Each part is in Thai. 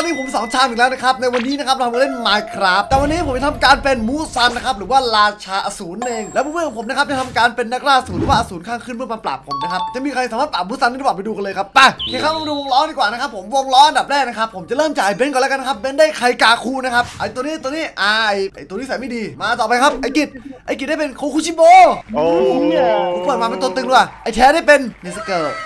ตอนนี้ผมสองชามอีกแล้วนะครับ ในวันนี้นะครับเรามาเล่น Minecraft แต่วันนี้ผมจะทำการเป็นมูซันนะครับหรือว่าราชาอสูรเองแล้วเพื่อนๆของผมนะครับจะทำการเป็นนักล่าอสูรหรือว่าอสูรข้างขึ้นเพื่อมาปราบผมนะครับจะมีใครสามารถปราบมูซันได้หรือเปล่าไปดูกันเลยครับไปโอเคครับมาดูวงล้อดีกว่านะครับผมวงล้ออันดับแรกนะครับผมจะเริ่มจากไอ้เบนซ์ก่อนแล้วกันนะครับเบนซ์ได้ไคกาคูนะครับไอ้ตัวนี้ตัวนี้อ่าไอ้ไอ้ตัวนี้ใส่ไม่ดีมาต่อไปครับไอ้กิจไอ้กิจได้เป็นโคคุชิโบโอ้กูเปิดมาเป็นตัวตึงด้วยไอ้แท้ได้เป็นเนสเกอร์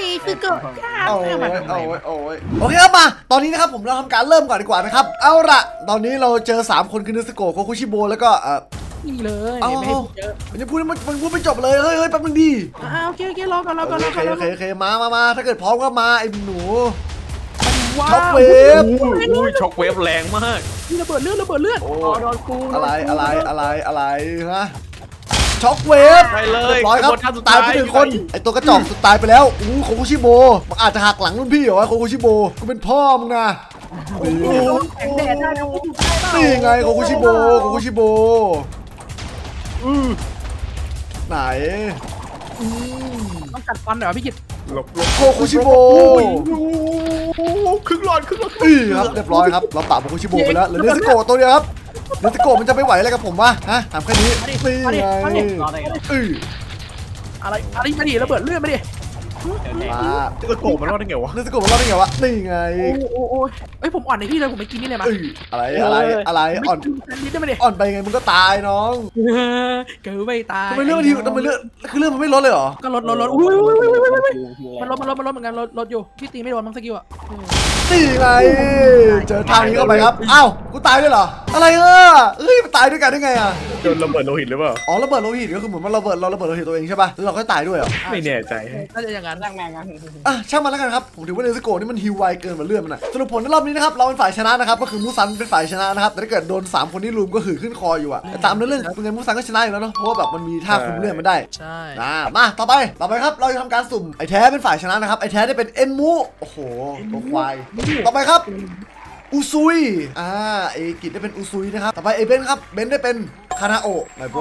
นี่คือเกิดยากโอ้มากยโอ้ยโอ้ยโอเคครับมา ตอนนี้นะครับผมเราทำการเริ่มก่อนดีกว่านะครับ เอาละตอนนี้เราเจอ 3 คนคือเนสโกะโคคุชิโบแล้วก็เออนี่เลยเอาไม่ให้พูดเยอะมันจะพูดมันมันพูดไม่จบเลย เฮ้ยเฮ้ยแป๊บนึงดิอ่าโอเคโอเครอก่อนรอโอก่อนรอเคก่อนรโออเคก่อนโอเคมามามาถ้าเกิดพร้อมก็มาไอ้หนูว้า shockwave อุ้ย shockwave แรงมากนี่ระเบิดเลือดระเบิดเลือดโอ้โดนกูอะไรอะไรอะไรอะไรฮะ shockwave ไปเลยเรียบร้อยครับขบวนท่าสุดตาท้ายตายไปหนึ่งคน ไอตัวกระจอกสุดตายไปแล้ว อู้โคคุชิโบมันอาจจะหักหลังรุ่นพี่เหรอวะโคคุชิโบกูเป็นพ่อมึงนะนี่โดนแสงแดดได้นะกูถูกได้เปล่านี่ไงโคคุชิโบโคคุชิโบอือไหนอืมต้องกัดฟันหน่อยวะพี่กิตหลบหลบโคคุชิโบครึ่งหลอดครึ่งหลอดอือครับเรียบร้อยครับ เราปราบโคคุชิโบไปแล้วเหลือเนสโกะตัวเดียวครับ เนสโกะมันจะไม่ไหวอะไรกับผมวะฮะถามแค่นี้นี่ไงอืออะไรอะไรมาดิระเบิดเลือดมาดิ มาตะโกนมันรอดได้ไงวะเนสโกะมันรอดได้ไงวะนี่ไงโอ้โอ้โอ้เอ้ยผมอ่อนในพี่เลยผมไม่กินนี่เลยมาอือะไรอะไรอะไรอ่อนกินแซนด์วิชได้มาดิอ่อนไปไงมึงก็ตายน้องเกิดไม่ตายทำไมเรื่องมันทีทำไมเรื่องคือเรื่องมันไม่ลดเลยเหรอก็ลดลดลดอุ้ยมันลดมันลดมันลดเหมือนกันลดลดอยู่พี่ตีไม่โดนมั้งสกิลอะนี่ไงเจอทางนี้เข้าไปครับอ้าวกูตายด้วยเหรออะไรเออเอ้ยมันตายด้วยกันได้ไงอะโดนระเบิดโลหิตหรือเปล่าอ๋อระเบิดโลหิตก็คือเหมือนว่าระเบิดเราระเบิดโลหิตตัวเองใช่ป่ะแล้วเราก็ตายด้วยเหรอไม่แน่ใจน่าจะอย่างนั้นอะช่างมันแล้วกันครับผมถือว่าเนสโกะนี่มันฮิวไวเกินกว่าเลื่อนมันอะสรุปผลในรอบนี้นะครับเราเป็นฝ่ายชนะนะครับก็คือมูซันเป็นฝ่ายชนะนะครับแต่ถ้าเกิดโดน 3 คนที่ลุมก็หือขึ้นคออยู่อะแต่ตามเนื้อเรื่องเป็นไงมูซันก็ชนะอยู่แล้วเนาะเพราะว่าแบบมันมีท่าคุมเลื่อนมันได้ใช่อ่ามาต่อไปต่อไปครับเราจะทำการสุ่มไอ้แท้เป็นฝ่ายชนะนะครับไอ้แท้ได้เป็นเอ็นมูโอ้โหตัวควายต่อไปครับ อุซุย อ่า เอกิจได้เป็นอุซุยนะครับ ต่อไปเอเบนครับ เบนได้เป็นคานาโอะไมโบร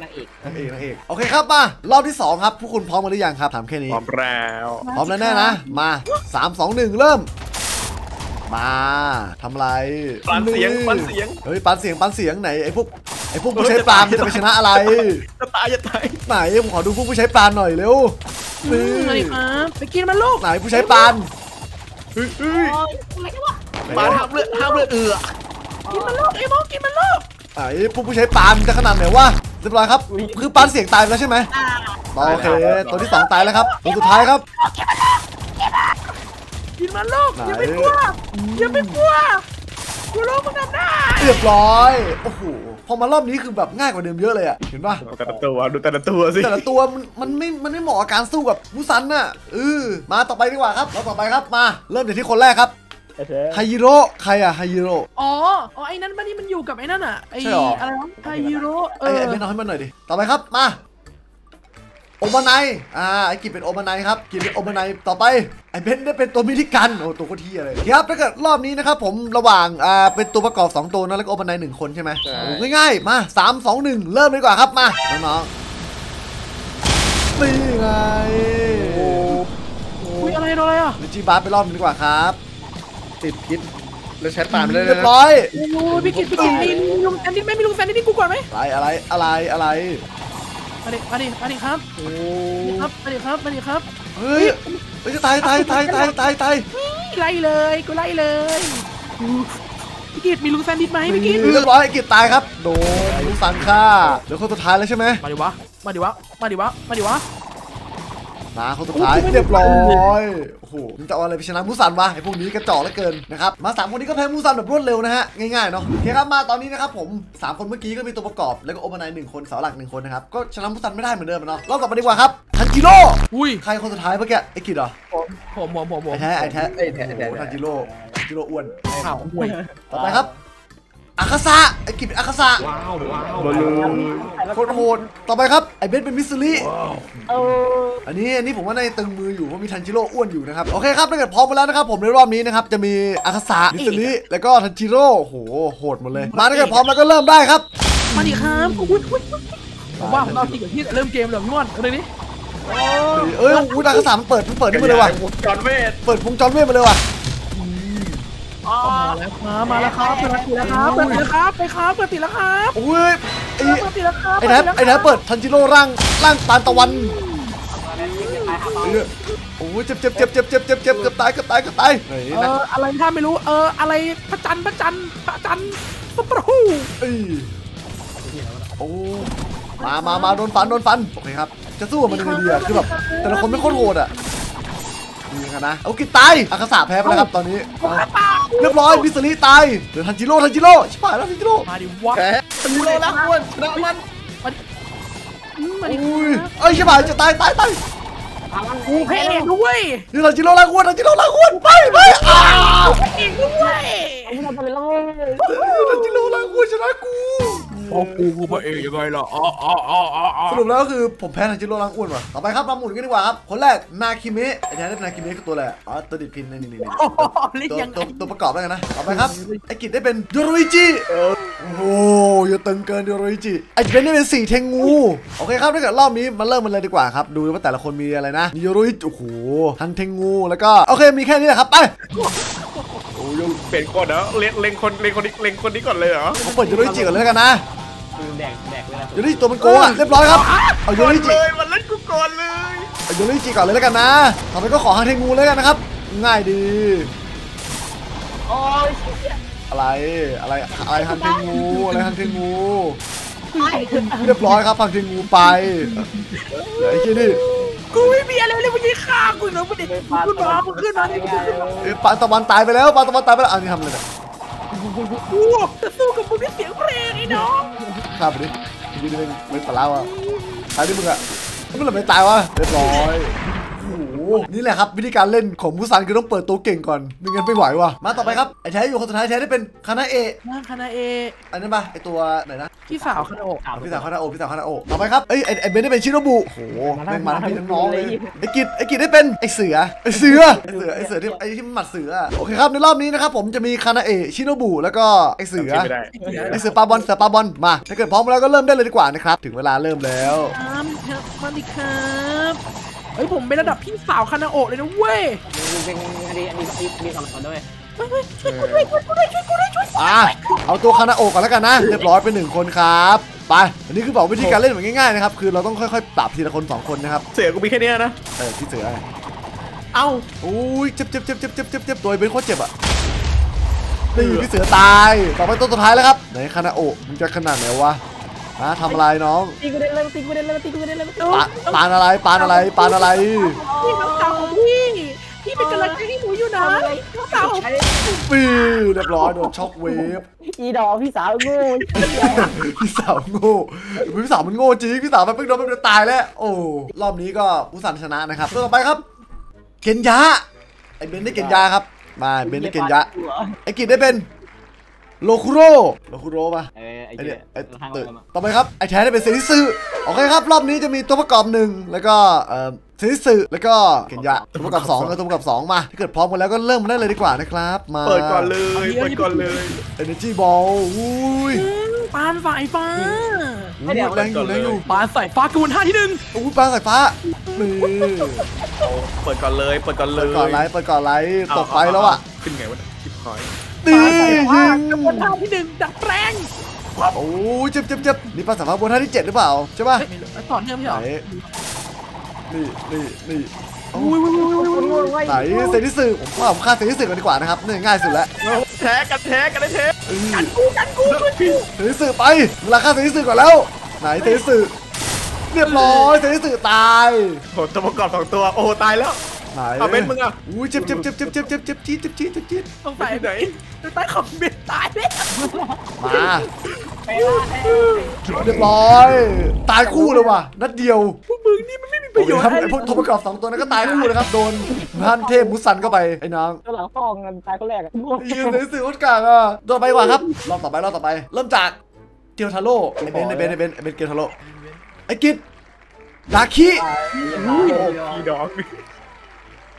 นางเอกนางเอกนางเอก โอเคครับมา รอบที่ 2 ครับ ผู้คุณพร้อมกันหรือยังครับ ถามแค่นี้ พร้อมแล้ว พร้อมแล้วแน่นะ มา 3 2 1 เริ่ม มาทำอะไรปันเสียงปันเสียง เฮ้ยปันเสียงปันเสียงไหนไอ้พวกไอ้พวกผู้ใช้ปลามันจะไปชนะอะไร จะตายจะตายไหนผมขอดูพวกผู้ใช้ปลาหน่อยเร็วอืมอะไรครับไปกินมันลูกไหนผู้ใช้ปลาเฮ้ยเฮ้ยอะไรกันวะ ปลาห้ามเลือดห้ามเลือดเอือกินมันลูกไอ้โมกินมันลูกไหนพวกผู้ใช้ปลามันจะขนาดไหนวะเรียบร้อยครับ คือปานเสียงตายไปแล้วใช่ไหมโอเคตัวที่สองตายแล้วครับตัวสุดท้ายครับกินมันลูกไหนอย่าไปกลัวอย่าไปกลัวกูรู้มึงทำได้เรียบร้อยโอ้โหพอมารอบนี้คือแบบง่ายกว่าเดิมเยอะเลยอะเห็นป่ะดูแต่ละตัวดูแต่ละตัวสิแต่ละตัวมันมันไม่มันไม่เหมาะกับการสู้กับมูซันน่ะเออมาต่อไปดีกว่าครับเราต่อไปครับมา เริ่มจากที่คนแรกครับ ไฮยิโร่ใครอะไฮยิโร่อ๋อ อ๋อ ไอ้นั่นมันนี่มันอยู่กับไอ้นั่นอะไอ้ใช่หรอออะไรวะไอฮีโร่เอไอ้อไอ้เบนเอาให้มันหน่อยดิ ต่อไปครับ มาโอบานายอ่า ไอ้กิจเป็นโอบานายครับ กิจเป็นโอบานายต่อไป ไอ้เบนได้เป็นตัวมินิกัน โอ้ ตัวโคตรเที่ยเลยครับ ถ้าเกิดรอบนี้นะครับผมระหว่าง อ่า เป็นตัวประกอบ 2 ตัวนะ แล้วก็โอบานายหนึ่งคนใช่ไหมโอ้ง่ายๆ มา 3 2 1 เริ่มเลยดีกว่าครับ มา น้องๆนี่ไงอุ้ยอะไรโดนอะไรอะลิจิบาร์ไปรอบนึงดีกว่าครับ ติดพิษแล้วใช้ปลาไม่ได้เลเรียยบนะร้อย โอ้ยพี่กิตพี่กิตมีมีลุงแซนดี้ไหม่มีลุงแซนดี้นี่กูก่อนไหมอะไรอะไรอะไรอะไร มาดิมาดิมาดิครับโอ้ครับมาดิครับมาดิครับเฮ้ยเฮ้ยจะตายตายตายตายตายตายไล่เลยกูไล่เลยพี่กิตมีลุงแซนดี้ไหมพี่กิตเรียบร้อยไอ้กิจตายครับ โดนลูกสันฆ่าเดี๋ยวคนสุดท้ายแล้วใช่ไหมมาดิวะมาดิวะมาดิวะมาดิวะ มาคนสุดท้ายเรียบร้อยโอ้โหมึงจะเอาอะไรไปชนะมูซันวะไอ้พวกนี้กระจอกเหลือเกินนะครับมาสามคนนี้ก็แพ้มูซันแบบรวดเร็วนะฮะง่ายๆเนาะโอเคครับมาตอนนี้นะครับผมสามคนเมื่อกี้ก็มีตัวประกอบแล้วก็โอบานายหนึ่งคนเสาหลักหนึ่งคนนะครับก็ชนะมูซันไม่ได้เหมือนเดิมอะเนาะรอบต่อไปดีกว่าครับทันจิโร่อุ้ยใครคนสุดท้ายเมื่อกี้ไอ้กิจเหรอผมผมผมผมไอ้แท้ไอ้แท้ไอ้แท้ไอ้แท้โอ้โหทันจิโร่ทันจิโร่อ้วนข่าวห่วยต่อไปครับ อาคาซาไอ้กิจเป็นอาคาซาว้าวว้าวบอลลูนโคตรโหดต่อไปครับไอ้เบนซ์เป็นมิตสึริเอออันนี้อันนี้ผมว่าในตึงมืออยู่เพราะมีทันจิโร่อ้วนอยู่นะครับโอเคครับถ้าเกิดพร้อมมาแล้วนะครับผมในรอบนี้นะครับจะมีอาคาสะมิสลิแล้วก็ทันจิโร่โอ้โหโหดหมดเลย มาถ้าเกิดพร้อมแล้วก็เริ่มได้ครับมาดิครับอุ้ยอุ้ยผมว่าผมเอาจริงกับที่เริ่มเกมเลยพี่ม่อนเอาเลยนี่เอ้ยอุ้ยอาคาสะมันเปิดมันเปิดนี่มาเลยว่ะจอห์นเวทเปิดวงจรเวทมาเลยว่ะอ๋อ มาแล้วครับมาแล้วครับเปิดติแล้วครับเปิดติแล้วครับไปครับเปิดติแล้วครับโอ้ยไอ้เปิดติแล้วครับไอ้แนบไอ้แนบเปิดทันจิโร่ร่างร่างปานตะวันตายครับเออโอ้ยเจ็บเจ็บเจ็บเจ็บเจ็บเจ็บเจ็บเกือบตายเกือบตายเกือบตายไหนเอนะออะไรถ้าไม่รู้เอออะไรพระจันทร์พระจันทร์พระจันทร์สปรูเอ้ยโอ้มามามาโดนฟันโดนฟันโอเคครับจะสู้กับมันยังไงดีอะคือแบบแต่ละคนไม่โคตรโหดอะดีกันนะเอากินตายอาคาสาแพ้ไปแล้วครับตอนนี้เอาตา เรียบร้อยมิสลีตายเหลือทันจิโร่ทันจิโร่ชิบหายแล้วทันจิโร่มาดิวะแพ้ยูโรแล้วอ้วนชนะมันอืมมาดิอุ้ยเอ้ยชิบหายจะตายตายตายทำมันกูเพเองด้วยนี่ทันจิโร่ล้างอ้วนทันจิโร่ล้างอ้วนไปไปอ้าวเองด้วยไม่ทำไปเลยทันจิโร่ล้างอ้วนชนะกู โอ้กูกูพระเอกยังไงล่ะอ๋ออ๋ออ๋ออ๋อสรุปแล้วก็คือผมแพ้ทันจิโร่ล้างอ้วนว่ะต่อไปครับมาหมุนกันดีกว่าครับ คนแรกนาคิเมะไอ้แทนนาคิเมะคือตัวอะไรอ๋อตัวดิดพินนี่นี่นี่โอ้โหเล่นตัวยังไงตัวตัวประกอบแล้วกันนะต่อไปครับไอ้กิจได้เป็นโยโรอิจิเออโอ้โหอย่าตึงเกินโยโรอิจิไอ้เบนได้เป็นฮันเทงงูโอเคครับถ้าเกิดรอบนี้มาเริ่มมันเลยดีกว่าครับดูว่าแต่ละคนมีอะไรนะมีโยโรอิจิโอ้โหฮันเทงงูแล้วก็โอเคมีแค่นี้แหละครับไปโอ้ ยเปลี่ยนก่อนนะเล็งเล็งคนเล็งคนนี้เล็งคนนี้ก่อนเลยเหรอผมเปิดโยโรอิจิก่อนเลยแล้วกันนะคือแดกแดกเวลาโยโรอิจิตัวมันโกงอะเรียบร้อยครับเอาโยก่อโรนอิจิเลยมันเล่นกูก่อนเลยเอาโยโรอิจิก่อนเลยแล้วกันนะต่อไปก็ขอฮันเทงูเลยกันนะครับ ง่ายดีโอ้ยอะไรอะไรอะไรฮันเทงูอะไรฮันเทงูเรียบร้อยครับฮันเทงูไปเดี๋ยวไอ้ที่นี่ กูไม่มีอะไรเลยมึงยิงฆ่ากูนะมึงเด็กขึ้นมามึงขึ้นมาดิมึงขึ้นมาเอ้ยปานตะวันตายไปแล้วปานตะวันตายไปแล้วอันนี้ทำอะไรเนี่ยกูจะสู้กับมึงด้วยเสียงเพลงไอ้น้องข้ามไปดิยืนเป็นไม่ปลาแล้วอะตายดิมึงอะเมื่อไหร่ไม่ตายวะเรียบร้อยโอ้โห นี่แหละครับวิธีการเล่นของมูซันคือต้องเปิดตัวเก่งก่อนไม่งั้นไม่ไหวว่ะมาต่อไปครับไอ้แท้อยู่คนสุดท้ายแท้ได้เป็นคานาเอะนั่งคณะเออันนั้นปะไอ้ตัวไหนนะพี่สาวคณะโอกเอาพี่สาวคานาโอะพี่สาวคานาโอะต่อไปครับเอ้ยไอ้ไอ้เบนได้เป็นชิโนบุโอ้โหแม่งมาทั้งพี่ทั้งน้องเลยไอ้กิจไอ้กิจได้เป็นไอ้เสือไอ้เสือไอ้เสือไอ้เสือที่ไอ้ที่มันหมัดเสืออะโอเคครับในรอบนี้นะครับผมจะมีคานาเอะชิโนบุแล้วก็ไอ้เสือจำชื่ไม่ได้ไอ้เสือปลาบอลเสือปลาบอลมาถ้าเกิดพร้อมแล้วก็เริ่มได้เลยดีกว่านะครับถึงเวลาเริ่มแล้ว ครับครับมาดิครับ เฮ้ยผมเป็นระดับพี่สาวคณะโอเลยนะเว้ยเป็นอันนี้อันนี้มีสองคนด้วยช่วยกูด้วยช่วยกูด้วยช่วยกูด้วยช่วยอะเอาตัวคานาโอะก่อนแล้วกันนะเรียบร้อยเป็นหนึ่งคนครับไปอันนี้คือบอกวิธีการเล่นแบบง่ายๆนะครับคือเราต้องค่อยๆปรับทีละคนสองคนนะครับเสือกูมีแค่นี้นะเออพี่เสือเอ้าอุ้ยเจ็บเจ็บเจ็บเจ็บเจ็บเจ็บเจ็บตัวไอ้เบนโคตรเจ็บอะนี่พี่เสือตายต่อไปตัวสุดท้ายแล้วครับไหนคานาโอะมึงจะขนาดไหนวะ ฮะทำอะไรน้องตีกูได้เลยตีกูได้เลยตีกูได้เลยเออปาปานอะไรปานอะไรปานอะไรพี่น้องสาวของพี่พี่เป็นกำลังใจให้หนูอยู่นะน้องสาวของปีเรียบร้อยโดนช็อกเวฟอีดอกพี่สาวงูพี่สาวโง่พี่สาวมันโง่จริงพี่สาวมันเพิ่งโดนมันตายแล้วโอ้รอบนี้ก็ผู้สันชนะนะครับตัวต่อไปครับเกนยะไอเบนได้เกนยะครับมาเบนได้เกนยะไอกิจได้เป็น โลคุโรโลคุโรป่ะเออไอ้ไอเหี้เนี่ยยไอทางตึเราต่อไปครับ ไอแท้ได้เป็นเซนิสึโอเคครับ รอบนี้จะมีตัวประกอบหนึ่งแล้วก็เอ่อเซนิสึแล้วก็เกนยะตัวประกอบสองแล้วตัวประกอบสองมา ถ้าเกิดพร้อมกันแล้วก็เริ่มกันได้เลยดีกว่านะครับ มา เปิดก่อนเลย เปิดก่อนเลย Energy Ball อุ้ยปานสายฟ้าอุ้ยแรงอยู่แรงอยู่ปานสายฟ้ากระบวนท่าที่หนึ่งอุ้ยปลาสายฟ้านี่เอาเปิดก่อนเลย เปิดก่อนเลเปิยดก่อนไลท์เปิดก่อนไลท์เอาตกไฟแล้วอะ ขึ้นไงวะชิบหาย ตีปานสากระบวนท่าที่หนึ่งดัดแปลงโอ้ยเจ็บเจ็บเจ็บนี่ปลาสายฟ้าบนท่าที่เจ็ดหรือเปล่าใช่ป่ะเฮ้ยต่อเนื่องไม่ใช่หรอนี่นี่นี่ไหนเซนิสึผมว่าผมฆ่าเซนิสึกันดีกว่านะครับนี่ง่ายสุดแล้วแท้กันแท้กันได้แท้กันกูกันกูกูเซนิสึไปเวลาฆ่าเซนิสึก่อนแล้ว ไหนเซนิสึเรียบร้อยเซนิสึตายโหตัวประกอบสองตัวโอ้ตายแล้ว ไหนเอาเบนมึงอะอุ้ยเจ็บเจ็บเจ็บเจ็บเจ็บเจ็บเจ็บจี๊ดเจ็บจี๊ดเจ็บจี๊ดสงสัยที่ไหนจะตายของเบ็ดตายแล้วมาไปว่าแท้เรียบร้อยตายคู่เลยว่ะนัดเดียวพวกมึงนี่มันไม่มีปโอระเคโยชน์ครับอะไรไอพวกตัวประกอบสองตัวนั้นก็ตายคู่เลยครับโดนท่านเทพมุสันเข้าไปไอ้น้องตัวหลังฟองกันตายคนแรกอะยืนในสื่อคนกลางอะต่อไปดีกว่าครับรอบต่อไปรอบต่อไป เริ่มจากเกียวทาโร่ไอเบนไอเบนไอเบนไอเบนเกียวทาโร่ไอกิดดาคิพี่ดอก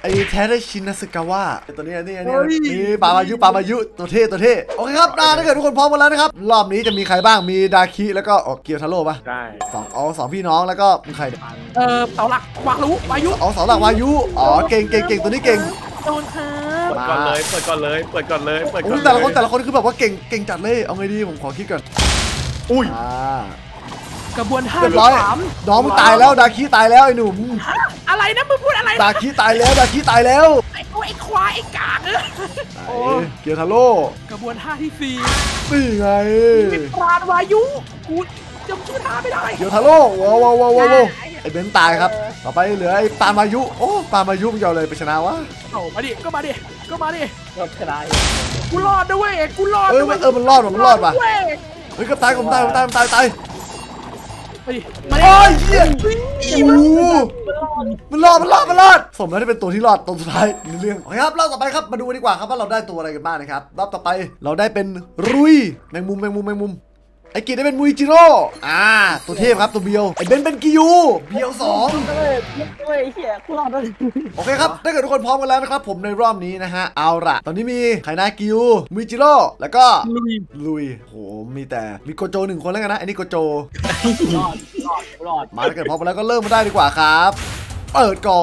ไอแทได้ชินาสึกาวะไอ้ตัวนี้อันนี้อันนี้นี่ปามายุปามายุตัวเท่ตัวเท่โอเคครับนะถ้าเกิดทุกคนพร้อมกันแล้วนะครับ รอบนี้จะมีใครบ้างมีดาคิแล้วก็อ๋อเกียวทาโร่ปะได้สองอ๋อสองพี่น้องแล้วก็มึงใครเนี่ยเออเสาหลักวางรู้วายุอ๋อเสาหลักวายุอ๋อเก่งเก่งเก่งตัวนี้เก่งโดนครับเปิดก่อนเลยเปิดก่อนเลยเปิดก่อนเลยเปิดก่อนอุ้ยเลยแต่ละคนแต่ละคนคือแบบว่าเก่งเก่งจัดเลยเอาไงดีผมขอคิดก่อนอุ้ยอ่า กระบวนท่าเรียบร้อยที่สามน้องมึงตายแล้วดาคิตายแล้วไอ้หนุ่มอะไรนะมึงพูดอะไรดาคิตายแล้วดาคิตายแล้วไอ้โอ้ไอ้ควายไอ้กากเออไหนเกียร์ทาโร่กระบวนท่าที่สี่นี่ไงปราดวายุกูจำชื่อท่าไม่ได้เกียร์ทาโร่ว้าวว้าวว้าวว้าวไอ้เบนซ์ตายครับ ต่อไปเหลือไอ้ปามายุโอ้ปามายุมันจะเอาเลยไปชนะวะเอามาดิก็มาดิก็มาดิรถชนะกูรอดด้วยกูรอดเออด้วยมันเออมันรอดว่ะมันรอดว่ะเว้ยเฮ้ยก็ตายผมตายผมตายผมตายตายมาดิมาดิ โอ้ยเหี้ยอ้โหมันรอดมันรอดมันรอดสมแล้วที่เป็นตัวที่รอดตัวสุดท้ายในเรื่องโอเคครับรอบต่อไปครับมาดูดีกว่าครับว่าเราได้ตัวอะไรกันบ้างนะครับรอบต่อไปเราได้เป็นรุยแมงมุมแมงมุมแมงมุม ไอ้กิจได้เป็นมุยจิโร่อ่า ตัวเทพครับตัวเบียว ไอ้เบนเป็นกิยู เบียวสองเฮ้ยเฮ้ยเฮียกูรอดแล้วโอเคครับ ถ้าเกิดทุกคนพร้อมกันแล้วนะครับ ผมในรอบนี้นะฮะ เอาละตอนนี้มีไคนากิยูมุยจิโร่ แล้วก็ลุย ลุยโห มีแต่ มีโกโจหนึ่งคนแล้วกันนะ อันนี้โกโจ รอด รอด รอด มาถ้าเกิดพร้อมกันแล้วก็เริ่มมาได้ดีกว่าครับ เปิดก่อ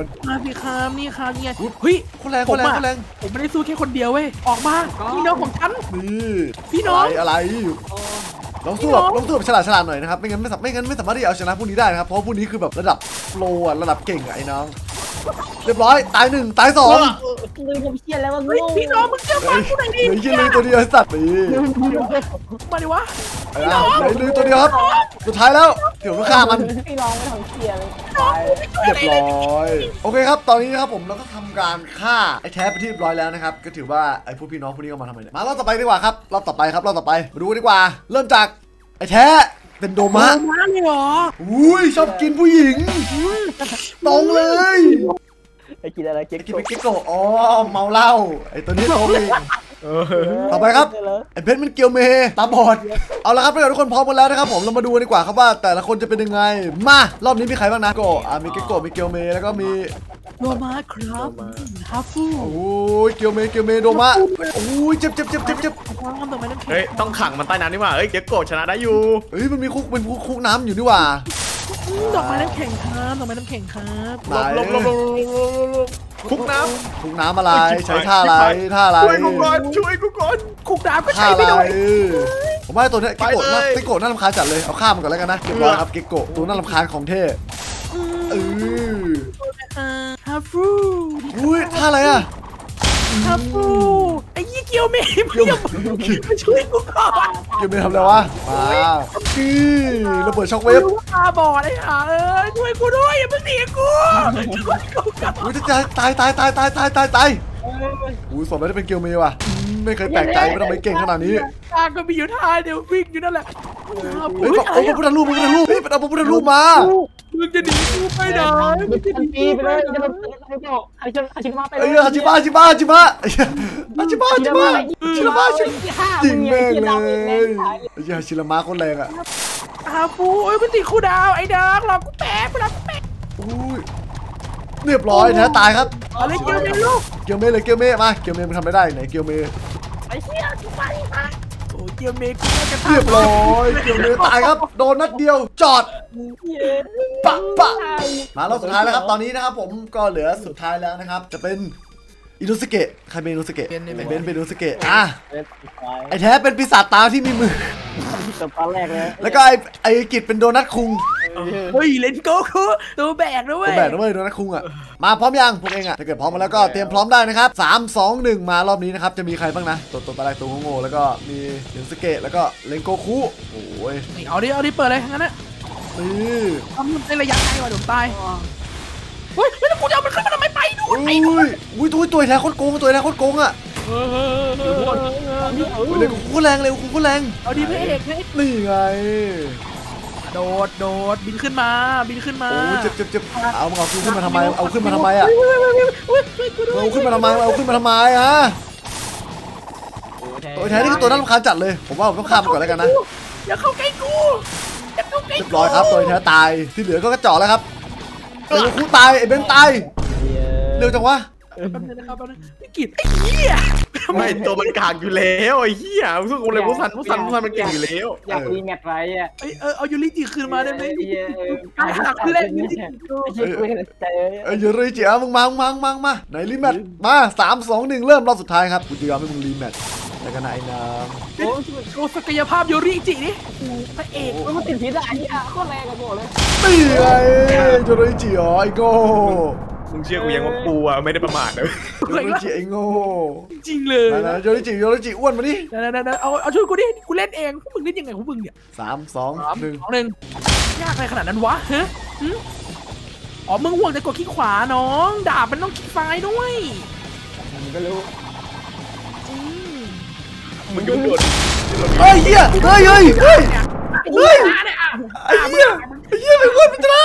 นมาสิครับนี่ครับเนี่ยเฮ้ยคนแรงคนแรงคนแรงผมไม่ได้สู้แค่คนเดียวเว้ยออกมาพี่น้องของฉันนี่พี่น้องอะไรอะไรลองสู้แบบลองสู้แบบฉลาดฉลาดหน่อยนะครับไม่งั้นไม่สามไม่งั้นไม่สามารถที่จะเอาชนะพวกนี้ได้นะครับเพราะว่าพวกนี้คือแบบระดับโปรอะระดับเก่งอะไอ้น้อง เรียบร้อยตายหนึ่งตายสองลืมผมเชียร์แล้วว่าเฮ้ยโง่พี่น้องมึงเชื่อฟังกูหน่อยดิเหลือยี่ลือตัวเดียวไอ้สัตว์นี่มาดิวะไอ้นะเหลือลือตัวเดียวครับสุดท้ายแล้วเดี๋ยวต้องฆ่ามันพี่น้องไม่ทำเชียร์เลยน้องตายกูไม่ช่วยเรีอะยบไรเลยร้อยโอเคครับ ตอนนี้นะครับผมเราก็ทำการฆ่าไอ้แท้ไปที่เรียบร้อยแล้วนะครับ ก็ถือว่าไอ้พวกพี่น้องพวกนี้ก็มาทำไมเนี่ยมารอบต่อไปดีกว่าครับรอบต่อไปครับรอบต่อไปมาดูกันดีกว่า เริ่มจากไอ้แท้ เป็นโดมะมาเลยเหรออุ้ยชอบกินผู้หญิงตรงเลยไอ้กินอะไรเก๊กไอ้กินเป็นกิ๊กโกะอ๋อเมาเหล้าไอ้ตัวนี้ตรงอีกต่อไปครับไอ้เพชรมันเกียวเมตาบอดเอาละครับถ้าเกิดทุกคนพร้อมกันแล้วนะครับผมเรามาดูกันดีกว่าครับว่าแต่ละคนจะเป็นยังไงมารอบนี้มีใครบ้างนะโกะอะมีกิ๊กโกะมีเกียวเมแล้วก็มี โลมาครับฮัฟฟูโอ้ยเกียวเมเกียวเมโดมะโอ้ยเจ็บเจ็บเจ็บเจ็บเจ็บความต่อไปน้ำแข็งเฮ้ยต้องขังมันใต้น้ำนี่หว่าเฮ้ยเก็กโกะชนะได้อยู่เฮ้ยมันมีคุกมันคุกคุกน้ำอยู่นี่หว่าดอกไม้น้ำแข็งครับดอกไม้น้ำแข็งครับไหนลบลบลบลบลบลบคุกน้คุกน้ำอะไรใช้ท่าอะไรท่าอะไรำช่วยกูก่อนช่วยกูก่อนคุกดาบก็ท่าใช้อะไรไม่ได้ผมว่าตัวเนี้ยกิ๊กโกะน่าไปเลยกิ๊กโกะน่ารำคาญจัดเลยเอาข้ามมันก่อนแล้วกันนะเรียบร้อยครับกิ๊กโกะตัวน่ารำคาญของเท่เออ ฮัฟฟูอุ้ยท่าอะไรอะฮัฟฟูไอ้ยี่เกียวเมย์ไม่ยอมมาช่วยกูก่อนเกียวเมทำอะไรวะมากี้ระเบิดช็อคเวฟรู้ว่าตาบอดไอ้ห่าเออช่วยกูด้วยอย่าเพิ่งหนีกูช่วยกูก่อนอุ้ยจะตายตายตายตายตายตายตายอุ้ยสมแล้วได้เป็นเกียวเมว่ะอืมไม่เคยแปลกใจว่าทำไมเก่งขนาดนี้ตาก็มีอยู่ท่าเดียววิ่งอยู่นั่นแหละเฮ้ยเอาพระพุทธรูปพระพุทธรูปเฮ้ยเป็นเอาพระพุทธรูปมา มึงจะหนีกูไปไหนมันทันทีไปเลยจะมันไอ้โก้ไอ้ชิฮาชิมาไปเลเอ้ยยฮาจิบะฮาจิบะฮาจิบะฮาจิบะฮาจิบะฮาจิบะชิจริงแม่งเลยไอ้เหี้ยชิลามะโคนแรงอะอาฟูโอ้ยมันติดคู่ดาวไอ้ดาร์กหรอกกูแป๊กกูรักกูแป๊กอุ้ยเรียบร้อยแท้ตายครับอะไรเกี่ยวเนี่ยลูกเกียวเมเลยเกียวเมมาเกียวเมมันทำไม่ได้ไหนเกียวเมไอ้เชี่ยกูไปไป โอ้เกี่ยวเมย์กูน่าจะเรียบร้อยเกียวเมตายครับ โดนนัดเดียวจอดเย้ปะปะมารอบสุดท้ายแล้วครับ ตอนนี้นะครับผมก็เหลือสุดท้ายแล้วนะครับ จะเป็นอินุสเกะใครเป็นอินุสเกะเป็นเป็นเป็นอินุสเกะอะเล่นไปไอแท้เป็นปีศาจตาที่มีมือแต่ตอนแรกเลยแล้วก็ไอไอกิจเป็นโดนัทคุง เฮ้ยเลนโก้คือตัวแบกนะเว้ยตัวแบกนะเว้ยโดนัทคุงอะมาพร้อมยังพวกเองอะถ้าเกิดพร้อมมาแล้วก็เตรียมพร้อมได้นะครับ3 2 1มารอบนี้นะครับจะมีใครบ้างนะตัวตัวตะไลตัวโง่ๆแล้วก็มีอินุสเกะแล้วก็เลนโกคุโอ้ยนี่เอาดิเอาดิเปิดเลยงั้นนะนี่ทำในระยะไกลกว่าเดี๋ยวตายเฮ้ยแล้วกูจะเอามันขึ้นมาทำไมไปดูอุ้ยอุ้ยตัวตัวแท้โคตรโกงตัวแท้โคตรโกงอะโอ้ยเลนโกคุแรงเลยคุโคตรแรงเอาดิพระเอกพระเอกนี่ไง โดดโดดบินขึ้นมาบินขึ้นมาโอ้ยเจ็บเจ็บเจ็บเอามึงเอาขึ้นมาทำไมเอาขึ้นมาทำไมอะช่วยกูด้วยเอาขึ้นมาทำไมเอาขึ้นมาทำไมฮะตัวแท้นี่คือตัวน่ารำคาญจัดเลย ผมว่าผมต้องข้ามมันก่อนแล้วกันนะอย่าเข้าใกล้กูอย่าเข้าใกล้เรียกูบร้อยครับตัวแท้ตายที่เหลือก็กระจอกแล้วครับไอ้คู่ตายไอ้เบนตายเร็วจังวะ แป๊บนึงนะครับแป๊บนึงพี่กิตไอ้เหี้ยไม่ตัวมันกากอยู่แล้วไอ้เหี้ยมึงสู้กับเลยมุสันมุสันมุสันมันเก่งอยู่แล้วอยากรีแมทไรอะเอ้ยเออเอายูริจิคืนมาได้ไหมไอ้เหี้ยเออตายหักเล่นยูริจิไอ้เหี้ยกูเห็นใจเลยเอ้ยอย่าเลยเจียมึงมามึงมามึงมามึงมาไหนรีแมทมาสามสองหนึ่งเริ่มรอบสุดท้ายครับกูจะยอมให้มึงรีแมทแล้วกันนะไอ้น้โอ้ยโชว์ศักยภาพยูริจินี่โอ้โหพระเอกมันติดพิษอะไอ้เหี้ยโคตรแรงกับโบเลยำนี่ไงโยโรอิจิอ๋อไอ้โง่ มึงเชื่อกูยังว่ากูอะไม่ได้ประมาทนะโยโรอิจิไอ้โง่จริงเลยไหนๆโยโรอิจิโยโรอิจิอ้วนมาดินั่นๆๆเอาเอาช่วยกูดิกูเล่นเองพวกมึงเล่นยังไงพวกมึงเนี่ยสามสองสามหนึ่งสองหนึ่งยากอะไรขนาดนั้นวะฮะหึอ๋อมึงห่วงแต่กดคลิกขวาน้องดาบมันต้องคลิกซ้ายด้วยมึงก็รู้อืมมึงโดนโดดเฮ้ยเฮียเฮ้ยเฮ้ยเฮ้ยเฮ้ยเนี่ยอะไอ้เหี้ยไอ้เหี้ยเป็นคนพิจารณา